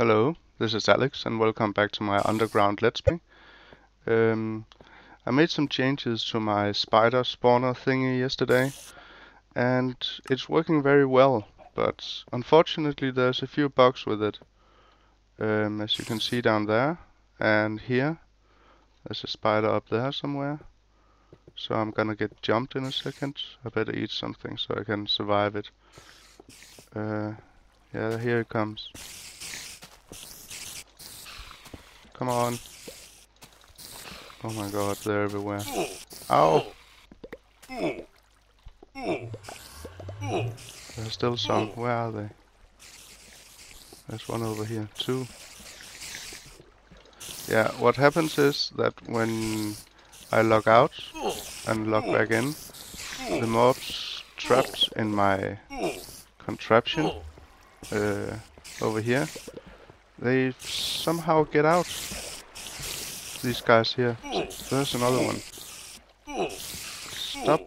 Hello, this is Alex and welcome back to my underground let's play. Um, I made some changes to my spider spawner thingy yesterday and it's working very well but unfortunately there's a few bugs with it. Um, as you can see down there and here there's a spider up there somewhere so I'm gonna get jumped in a second. I better eat something so I can survive it. Uh, yeah, here it comes. Come on. Oh my god, they're everywhere. Ow! There's still some. Where are they? There's one over here, too. Yeah, what happens is that when I log out and log back in, the mobs trapped in my contraption uh, over here they somehow get out. These guys here. There's another one. Stop.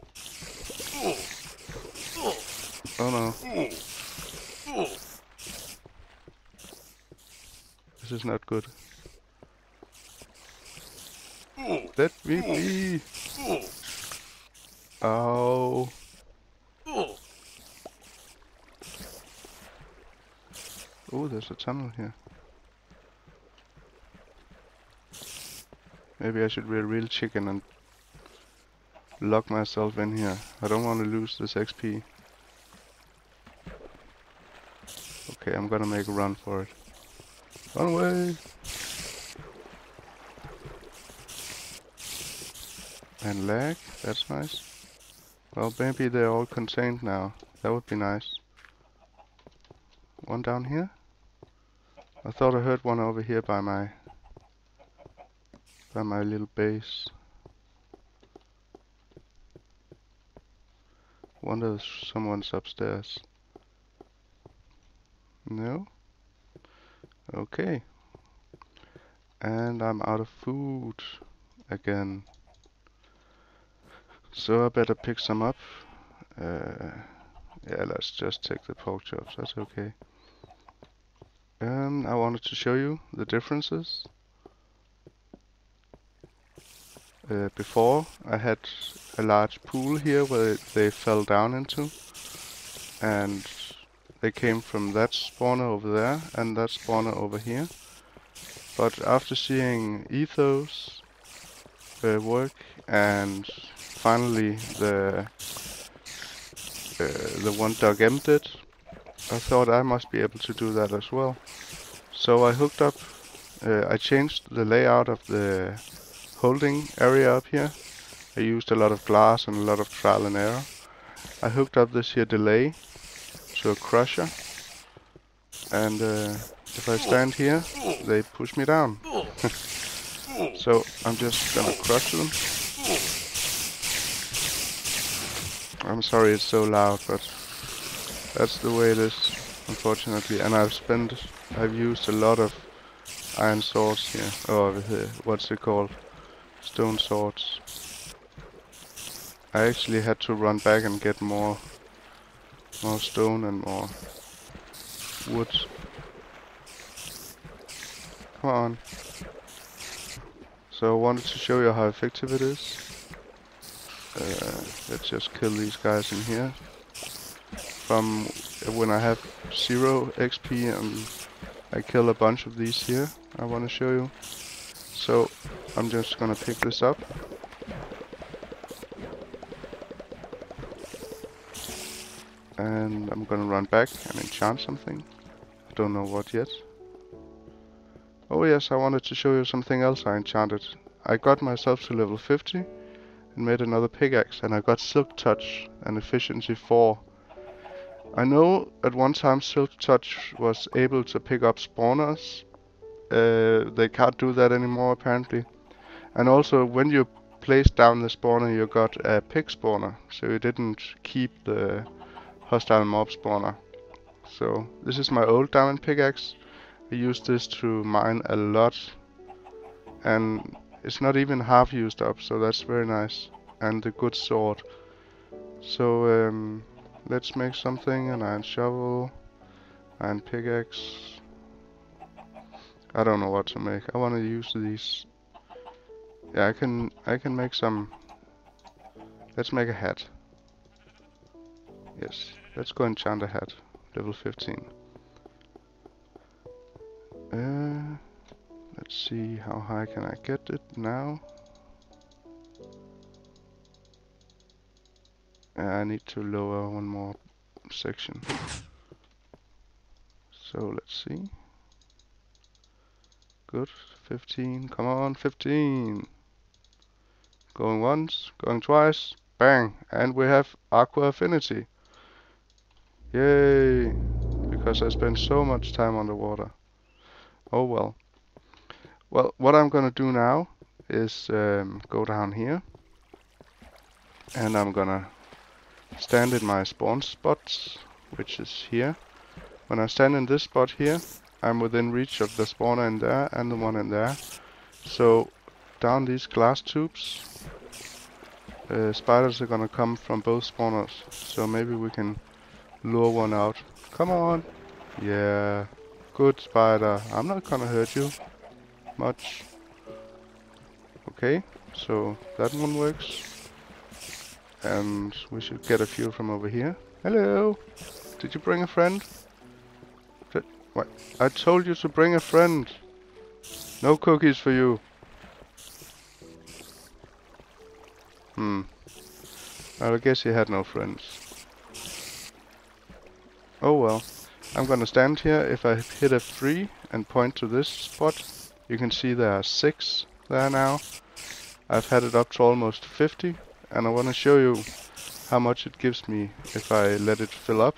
Oh no. This is not good. Let me be. Oh. Oh, there's a tunnel here. Maybe I should be a real chicken and lock myself in here. I don't want to lose this XP. Okay, I'm gonna make a run for it. Run away! And lag, that's nice. Well, maybe they're all contained now. That would be nice. One down here? I thought I heard one over here by my by my little base. Wonder if someone's upstairs. No? Okay. And I'm out of food again. So I better pick some up. Uh, yeah, let's just take the pork chops, that's okay. And I wanted to show you the differences Uh, before. I had a large pool here where they fell down into and they came from that spawner over there and that spawner over here. But after seeing Etho's uh, work and finally the uh, the one DocM did I thought I must be able to do that as well. So I hooked up uh, I changed the layout of the holding area up here. I used a lot of glass and a lot of trial and error. I hooked up this here delay to a crusher and uh, if I stand here they push me down. so I'm just gonna crush them. I'm sorry it's so loud but that's the way it is unfortunately and I've spent I've used a lot of iron swords here or uh, what's it called stone swords. I actually had to run back and get more more stone and more wood. Come on. So I wanted to show you how effective it is. Uh, let's just kill these guys in here. From when I have zero XP and I kill a bunch of these here, I want to show you. So I'm just gonna pick this up. And I'm gonna run back and enchant something. I don't know what yet. Oh yes, I wanted to show you something else I enchanted. I got myself to level 50 and made another pickaxe and I got Silk Touch and efficiency 4. I know at one time Silk Touch was able to pick up spawners uh, they can't do that anymore apparently. And also when you place down the spawner you got a pig spawner, so you didn't keep the hostile mob spawner. So this is my old diamond pickaxe. I use this to mine a lot and it's not even half used up so that's very nice and a good sword. So um, let's make something, an iron shovel, iron pickaxe, I don't know what to make. I want to use these. Yeah, I can I can make some. Let's make a hat. Yes, let's go enchant a hat. Level 15. Uh, let's see how high can I get it now. Uh, I need to lower one more section. So let's see. Good. 15. Come on, 15. Going once, going twice. Bang. And we have Aqua Affinity. Yay. Because I spent so much time underwater. Oh well. Well, what I'm gonna do now is um, go down here. And I'm gonna stand in my spawn spots, which is here. When I stand in this spot here, I'm within reach of the spawner in there and the one in there. So down these glass tubes, uh, spiders are gonna come from both spawners. So maybe we can lure one out. Come on! Yeah, good spider. I'm not gonna hurt you much. Okay, so that one works. And we should get a few from over here. Hello! Did you bring a friend? What? I told you to bring a friend. No cookies for you. Hmm. I guess he had no friends. Oh well. I'm gonna stand here. If I hit a 3 and point to this spot, you can see there are 6 there now. I've had it up to almost 50, and I want to show you how much it gives me if I let it fill up,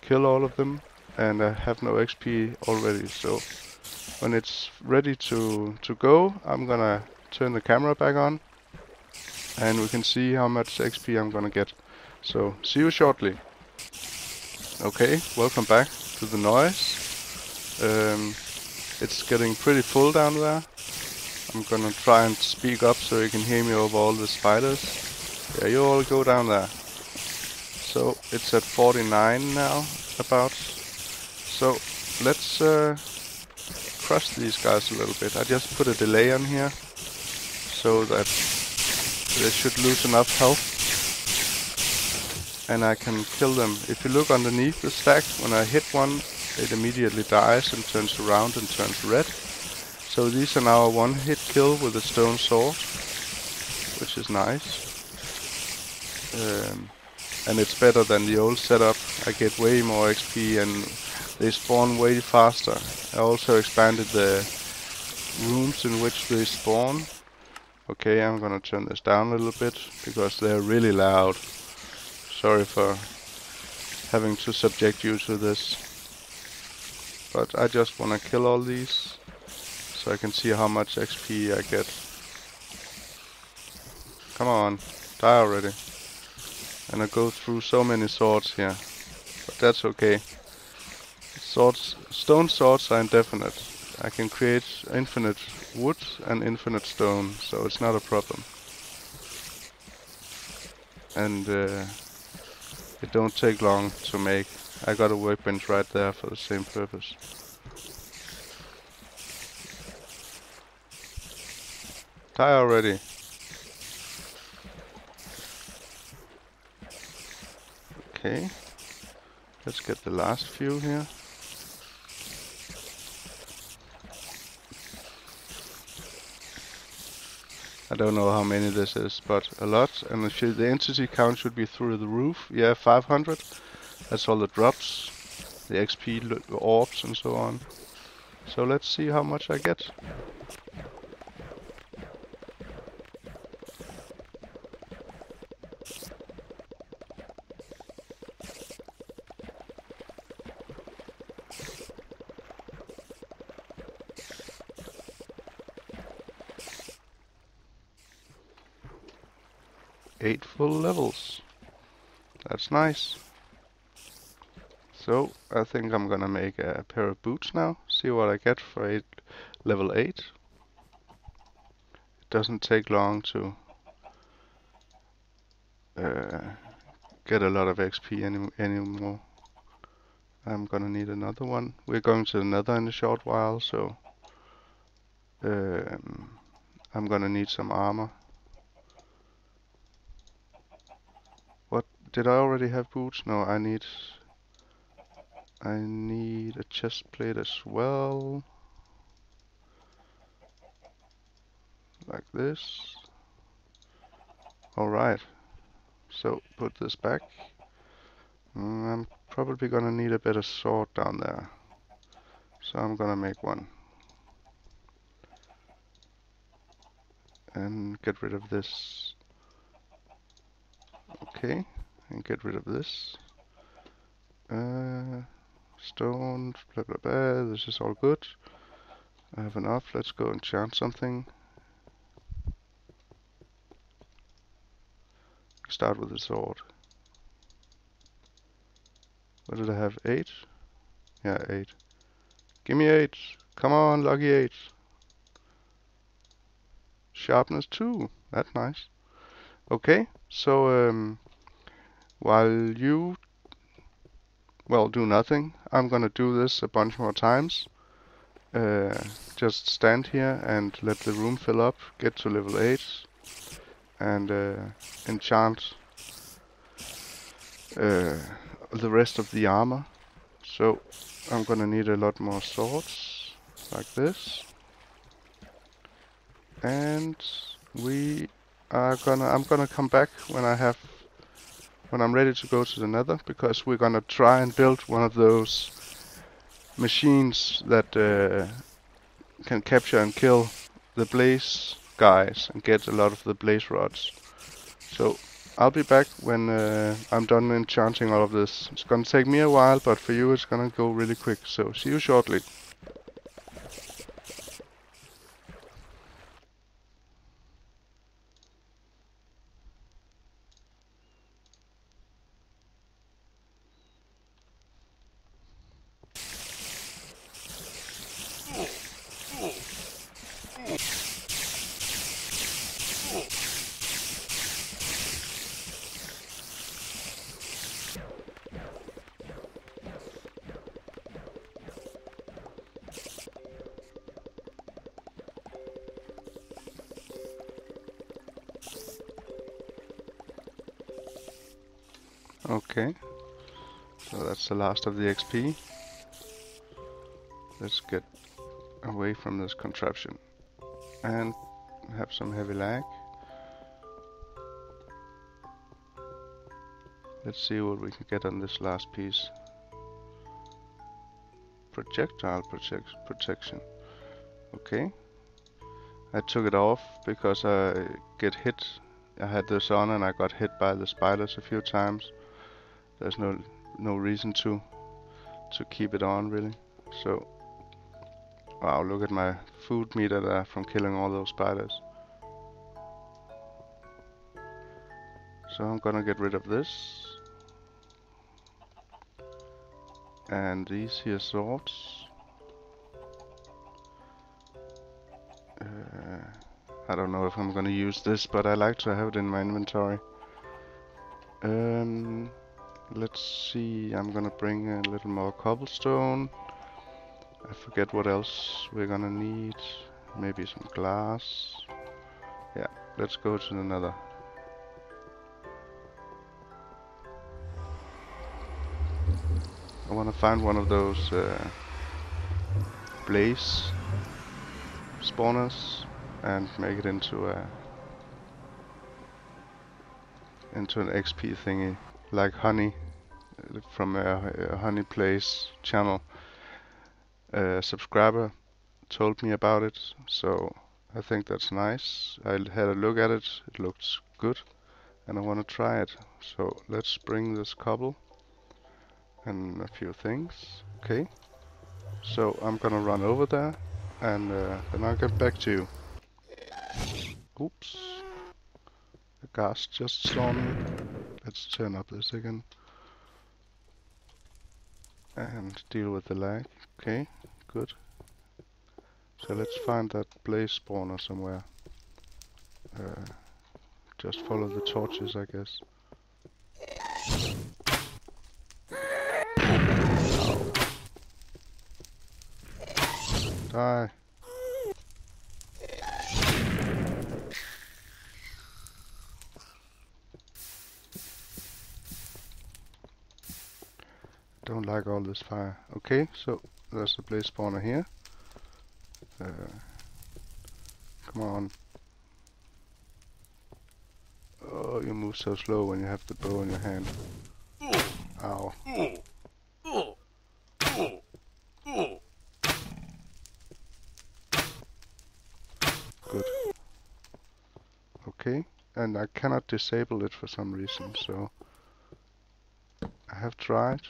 kill all of them, and I have no XP already. So when it's ready to, to go, I'm gonna turn the camera back on and we can see how much XP I'm gonna get. So see you shortly. Okay, welcome back to the noise. Um, it's getting pretty full down there. I'm gonna try and speak up so you can hear me over all the spiders. Yeah, you all go down there. So it's at 49 now, about. So let's uh, crush these guys a little bit. I just put a delay on here so that they should lose enough health and I can kill them. If you look underneath the stack, when I hit one, it immediately dies and turns around and turns red. So these are now a one-hit kill with a stone sword, which is nice. Um, and it's better than the old setup. I get way more XP and they spawn way faster. I also expanded the rooms in which they spawn. Okay, I'm gonna turn this down a little bit because they're really loud. Sorry for having to subject you to this. But I just wanna kill all these so I can see how much XP I get. Come on, die already. And I go through so many swords here. But that's okay. Swords, stone swords are indefinite. I can create infinite wood and infinite stone, so it's not a problem. And uh, it don't take long to make. I got a workbench right there for the same purpose. Die already. Okay. Let's get the last few here. I don't know how many this is, but a lot. And the, the entity count should be through the roof. Yeah, 500. That's all the drops, the XP orbs and so on. So let's see how much I get. Eight full levels. That's nice. So, I think I'm gonna make a pair of boots now, see what I get for eight, level 8. It doesn't take long to uh, get a lot of XP any anymore. I'm gonna need another one. We're going to another in a short while, so Um, I'm gonna need some armor. What did I already have boots? No, I need I need a chest plate as well. Like this. Alright. So put this back. Mm, I'm probably gonna need a better sword down there. So I'm gonna make one. And get rid of this. Okay, and get rid of this. Uh, stone, blah blah blah, this is all good. I have enough, let's go and enchant something. Start with the sword. What did I have? Eight? Yeah, eight. Give me eight. Come on, lucky eight. Sharpness two. That's nice. Okay, so um, while you well do nothing, I'm gonna do this a bunch more times. Uh, just stand here and let the room fill up, get to level 8, and uh, enchant uh, the rest of the armor. So I'm gonna need a lot more swords, like this. And we are gonna, I'm gonna come back when I have, when I'm ready to go to the nether, because we're gonna try and build one of those machines that uh, can capture and kill the blaze guys and get a lot of the blaze rods. So I'll be back when uh, I'm done enchanting all of this. It's gonna take me a while, but for you it's gonna go really quick. So see you shortly. Okay. So that's the last of the XP. Let's get away from this contraption and have some heavy lag. Let's see what we can get on this last piece. Projectile protect protection. Okay. I took it off because I get hit. I had this on and I got hit by the spiders a few times there's no no reason to to keep it on really. So wow look at my food meter there from killing all those spiders. So I'm gonna get rid of this. And these here swords. Uh, I don't know if I'm gonna use this but I like to have it in my inventory. Um, let's see, I'm gonna bring a little more cobblestone. I forget what else we're gonna need. Maybe some glass. Yeah, let's go to the nether. I wanna find one of those uh, blaze spawners and make it into a into an XP thingy like Honney from a, a Honney Place channel. A subscriber told me about it, so I think that's nice. I had a look at it, it looks good, and I want to try it. So let's bring this cobble and a few things. Okay, so I'm gonna run over there, and uh, then I'll get back to you. Oops, the ghast just saw me. Let's turn up this again. And deal with the lag. Okay, good. So let's find that blaze spawner somewhere. Uh, just follow the torches, I guess. Die. Don't like all this fire. Okay, so there's a blaze spawner here. Uh, come on. Oh, you move so slow when you have the bow in your hand. Ow. Good. Okay, and I cannot disable it for some reason, so I have tried.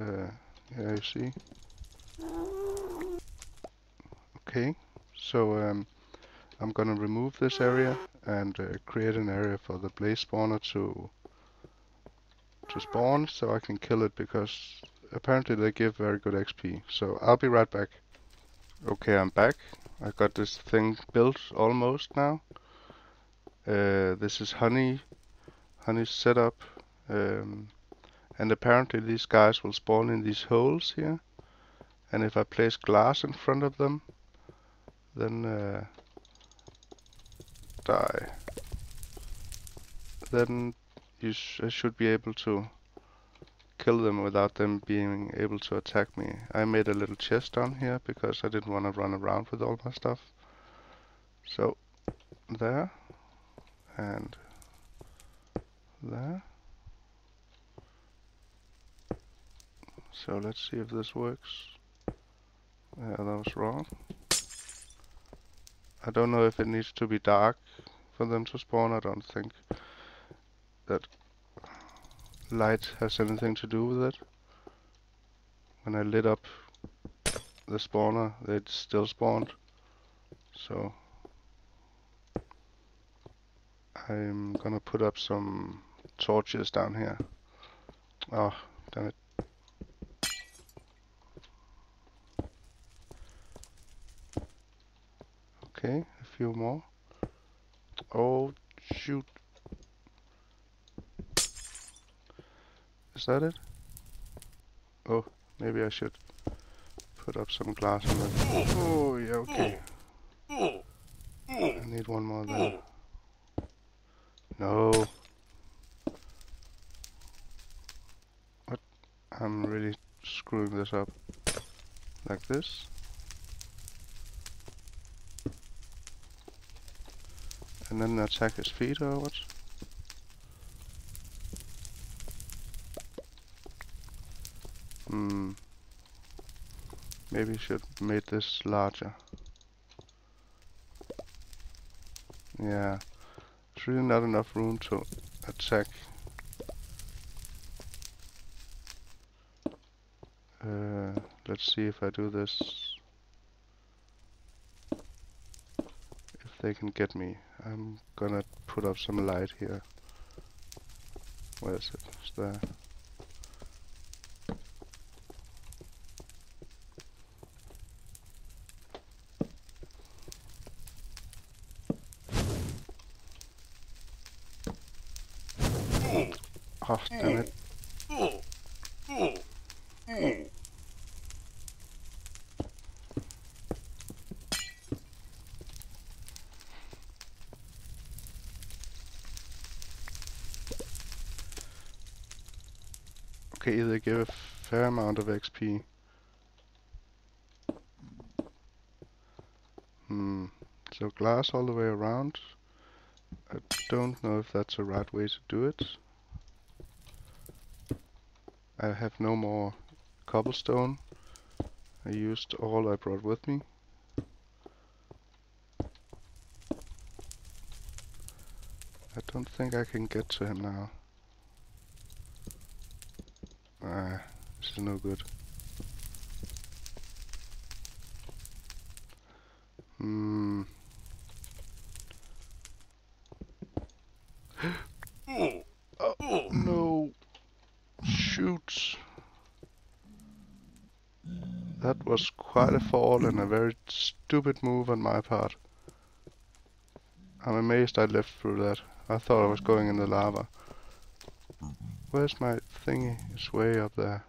Uh, yeah, you see. Okay, so um, I'm gonna remove this area and uh, create an area for the blaze spawner to to spawn so I can kill it because apparently they give very good XP. So I'll be right back. Okay, I'm back. I got this thing built almost now. Uh, this is Honney, Honney setup, um, and apparently these guys will spawn in these holes here. And if I place glass in front of them, then uh, die. Then you sh I should be able to kill them without them being able to attack me. I made a little chest down here because I didn't want to run around with all my stuff. So, there, and there. So let's see if this works. Yeah, that was wrong. I don't know if it needs to be dark for them to spawn, I don't think that light has anything to do with it. When I lit up the spawner, it still spawned. So I'm gonna put up some torches down here. Oh, damn it. Okay, a few more. Oh, shoot. Is that it? Oh, maybe I should put up some glass on it. Oh, yeah, okay. I need one more there. No. What? I'm really screwing this up. Like this. And then attack his feet or what? Hmm. Maybe should make this larger. Yeah. It's really not enough room to attack. Uh, let's see if I do this. If they can get me. I'm gonna put up some light here. Where is it? It's there. Oh, damn it. Okay, they give a fair amount of XP. Hmm, so glass all the way around. I don't know if that's the right way to do it. I have no more cobblestone. I used all I brought with me. I don't think I can get to him now. Ah, this no good. Hmm. oh, no. Shoot. That was quite a fall and a very stupid move on my part. I'm amazed I lived through that. I thought I was going in the lava. Where's my thingy? It's way up there.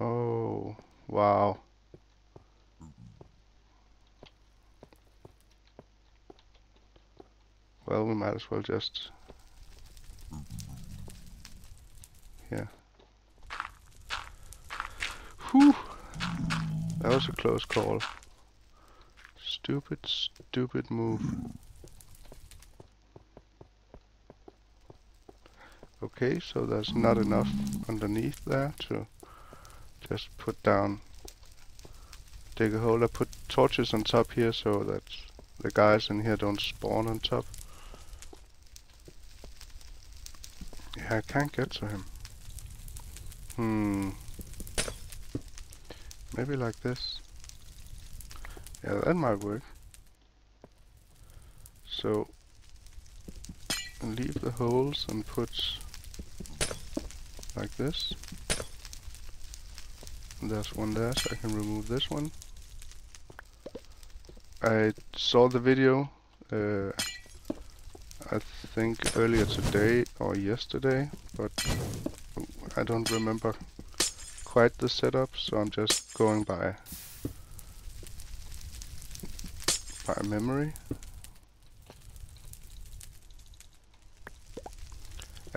Oh, wow. Well, we might as well just... Yeah. Whew! That was a close call. Stupid, stupid move. Okay, so there's not enough underneath there to just put down, dig a hole. I put torches on top here so that the guys in here don't spawn on top. Yeah, I can't get to him. Hmm. Maybe like this. Yeah, that might work. So, leave the holes and put like this. There's one there, so I can remove this one. I saw the video, uh, I think earlier today or yesterday, but I don't remember quite the setup, so I'm just going by by memory.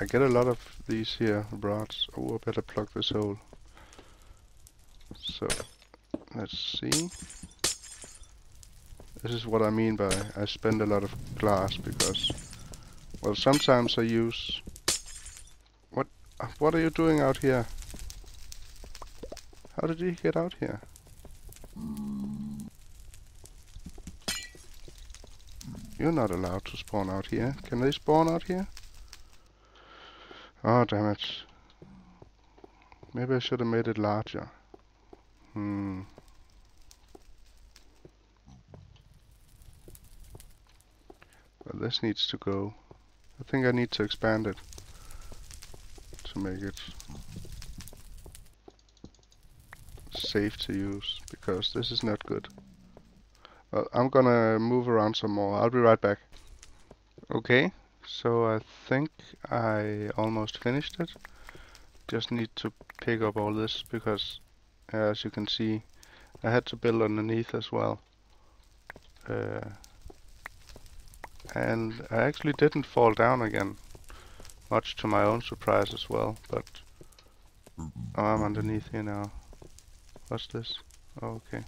Get a lot of these here rods. Oh, I better plug this hole. So, let's see. This is what I mean by I spend a lot of glass because, well, sometimes I use. What? What are you doing out here? How did you get out here? You're not allowed to spawn out here. Can they spawn out here? Oh, damn it. Maybe I should have made it larger. Hmm. Well, this needs to go. I think I need to expand it to make it safe to use because this is not good. Well, I'm gonna move around some more. I'll be right back. Okay, so I think I almost finished it. Just need to pick up all this because as you can see I had to build underneath as well. Uh, and I actually didn't fall down again. Much to my own surprise as well, but I'm underneath here now. What's this? Oh, okay.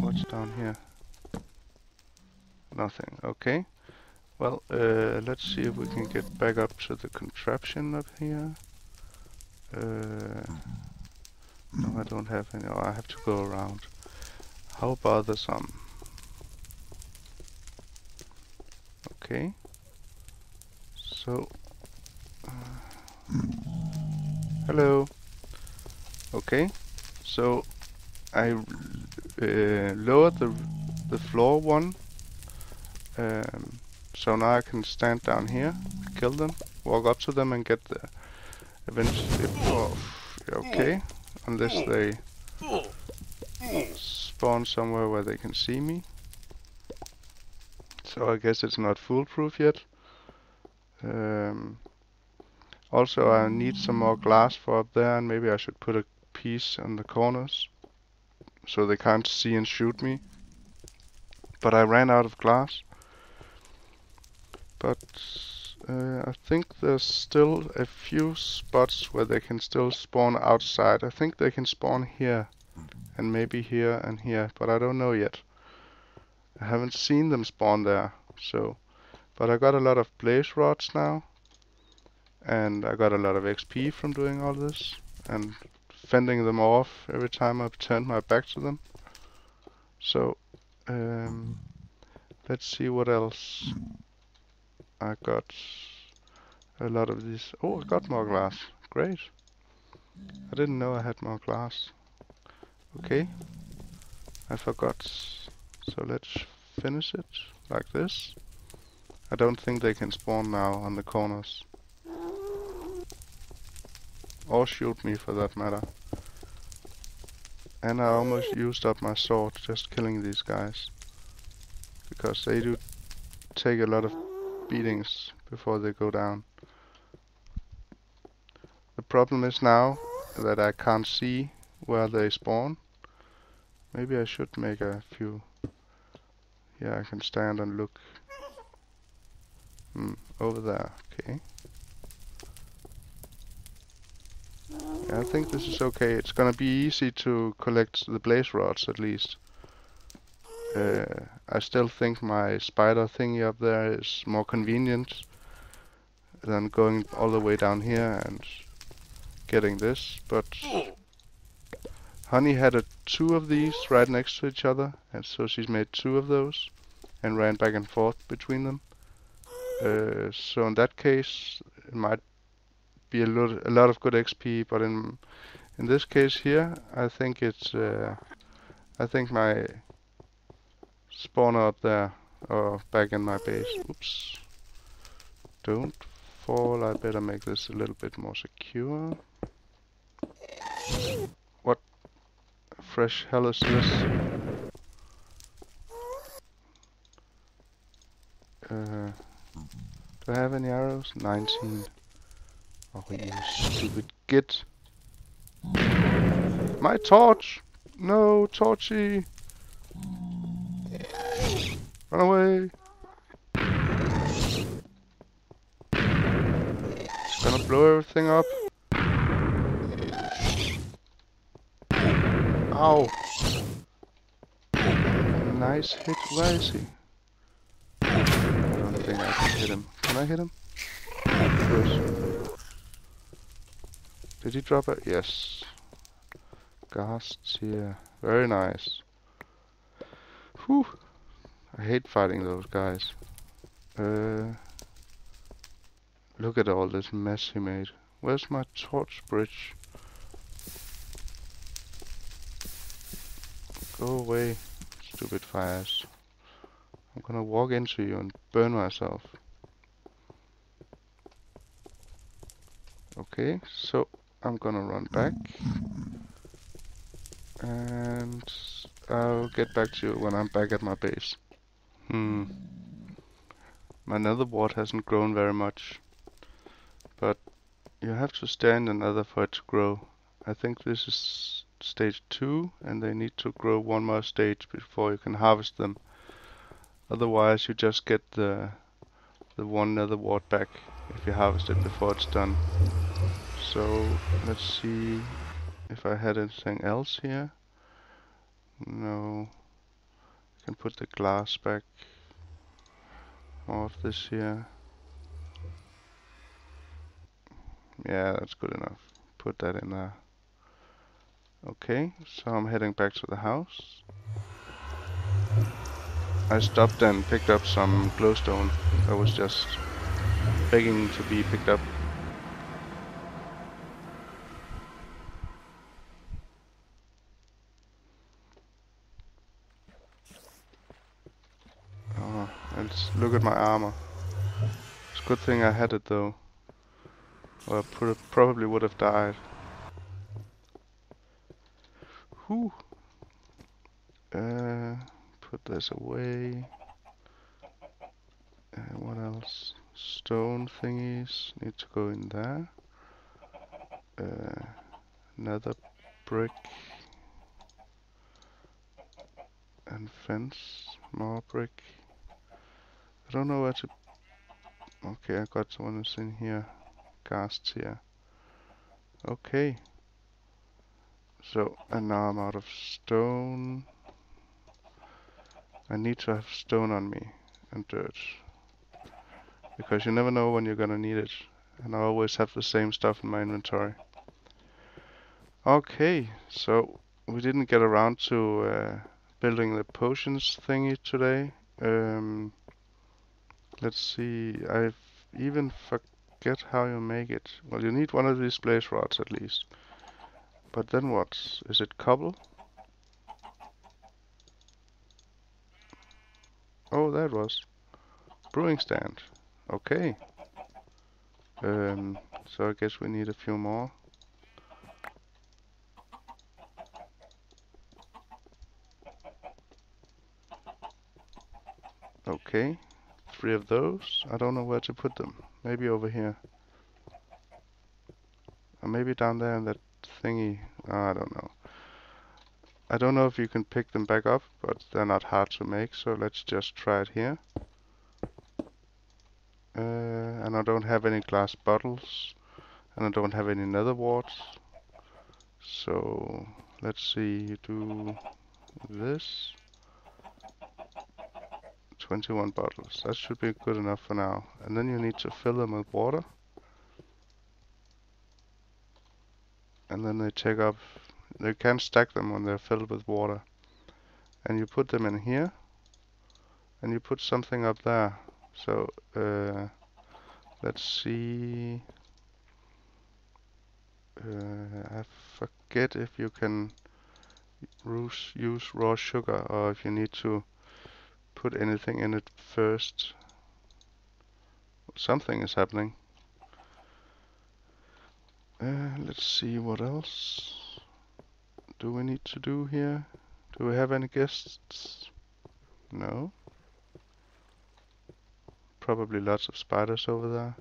What's down here? Nothing. Okay. Well, uh, let's see if we can get back up to the contraption up here. Uh, no, I don't have any. Oh, I have to go around. How about the some? Okay. So. Uh, hello. Okay. So I uh, lowered the the floor one. Um, so now I can stand down here, kill them, walk up to them and get the eventually oh, okay. Unless they spawn somewhere where they can see me. So I guess it's not foolproof yet. Um, also I need some more glass for up there and maybe I should put a piece on the corners so they can't see and shoot me. But I ran out of glass. But uh, I think there's still a few spots where they can still spawn outside. I think they can spawn here and maybe here and here, but I don't know yet. I haven't seen them spawn there, so. But I got a lot of blaze rods now, and I got a lot of XP from doing all this, and fending them off every time I've turned my back to them. So, um, let's see what else. I got a lot of these. Oh, I got more glass. Great. I didn't know I had more glass. Okay. I forgot. So let's finish it like this. I don't think they can spawn now on the corners. Or shoot me for that matter. And I almost used up my sword just killing these guys. Because they do take a lot of beatings before they go down. The problem is now that I can't see where they spawn. Maybe I should make a few. Yeah, I can stand and look. Hmm, over there, okay. Yeah, I think this is okay. It's gonna be easy to collect the blaze rods at least. Uh, I still think my spider thingy up there is more convenient than going all the way down here and getting this, but Honney had a, two of these right next to each other, and so she's made two of those and ran back and forth between them. Uh, so in that case, it might be a lot, a lot of good XP, but in in this case here, I think it's, uh, I think my spawner up there, or back in my base. Oops. Don't fall. I better make this a little bit more secure. What fresh hell is this? Uh, do I have any arrows? 19. Oh, you stupid git. My torch! No, Torchy! Run away! Gonna blow everything up. Ow! Nice hit, where is he? I don't think I can hit him. Can I hit him? Did he drop it? Yes. Ghasts here. Very nice. Whew. I hate fighting those guys. Uh, look at all this mess he made. Where's my torch bridge? Go away, stupid fires. I'm gonna walk into you and burn myself. Okay, so I'm gonna run back. And I'll get back to you when I'm back at my base. Hmm. My nether wart hasn't grown very much. But you have to stand in nether for it to grow. I think this is stage 2 and they need to grow one more stage before you can harvest them. Otherwise you just get the the one nether wart back if you harvest it before it's done. So let's see if I had anything else here. No. Can put the glass back. More of this here. Yeah, that's good enough. Put that in there. Okay, so I'm heading back to the house. I stopped and picked up some glowstone that was just begging to be picked up. And look at my armor. It's a good thing I had it though. Or I probably would have died. Whew. Uh, put this away. Uh, what else? Stone thingies need to go in there. Uh, another brick. And fence. More brick. I don't know where to... Okay, I got one that's in here. Ghasts here. Okay. So, and now I'm out of stone. I need to have stone on me and dirt. Because you never know when you're gonna need it. And I always have the same stuff in my inventory. Okay, so we didn't get around to uh, building the potions thingy today. Um, let's see, I've even forget how you make it. Well, you need one of these blaze rods at least. But then what? Is it cobble? Oh, that was. Brewing stand. Okay. Um, so I guess we need a few more. Okay. Three of those. I don't know where to put them. Maybe over here. Or maybe down there in that thingy. I don't know. I don't know if you can pick them back up, but they're not hard to make, so let's just try it here. Uh, and I don't have any glass bottles, and I don't have any nether warts, So let's see, do this. 21 bottles. That should be good enough for now. And then you need to fill them with water. And then they take up, they can stack them when they're filled with water. And you put them in here. And you put something up there. So, uh, let's see. Uh, I forget if you can use, use raw sugar or if you need to put anything in it first. Something is happening. Uh, let's see what else do we need to do here. Do we have any guests? No. Probably lots of spiders over there.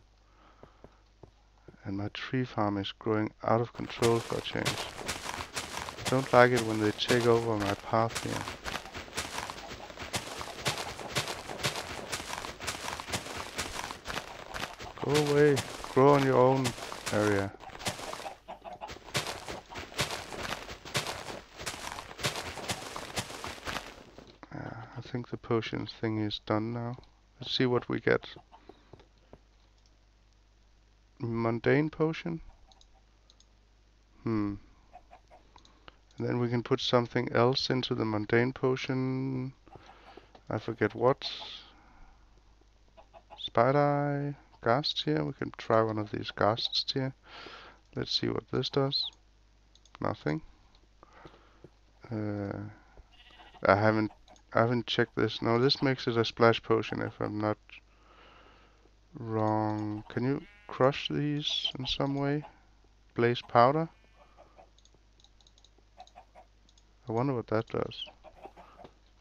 And my tree farm is growing out of control for a change. I don't like it when they take over my path here. Go away. Grow on your own area. Yeah, I think the potions thing is done now. Let's see what we get. Mundane potion? Hmm. And then we can put something else into the mundane potion. I forget what. Spider eye ghast tears. We can try one of these ghast tears. Let's see what this does. Nothing. Uh, I haven't I haven't checked this. No, this makes it a splash potion if I'm not wrong. Can you crush these in some way? Blaze powder? I wonder what that does.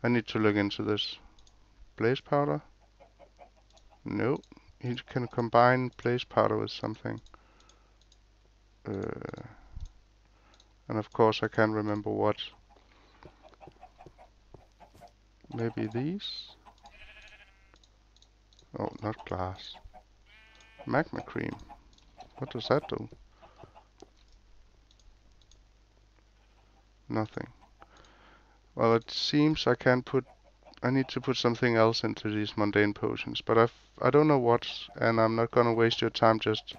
I need to look into this. Blaze powder? Nope you can combine blaze powder with something. Uh, and of course I can't remember what. Maybe these? Oh, not glass. Magma cream. What does that do? Nothing. Well, it seems I can put I need to put something else into these mundane potions, but I've, I don't know what, and I'm not gonna waste your time just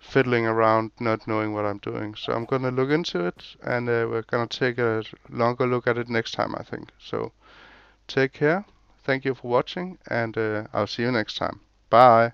fiddling around not knowing what I'm doing. So I'm gonna look into it, and uh, we're gonna take a longer look at it next time, I think. So take care, thank you for watching, and uh, I'll see you next time. Bye!